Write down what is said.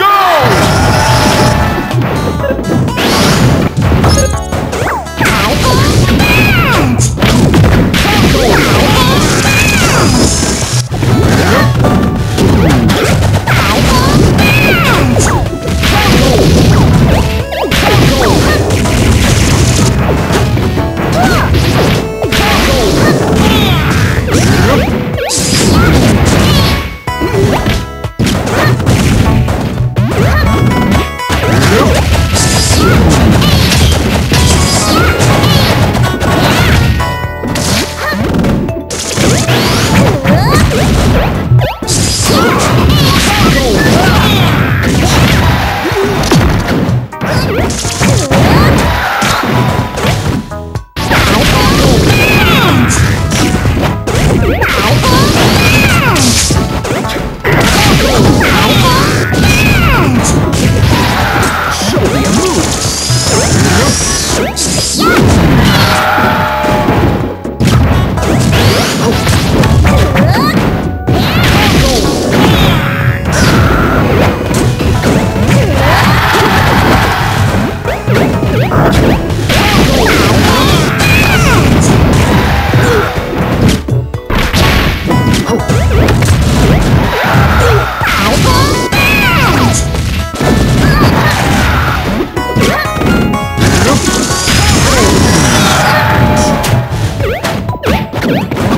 go! you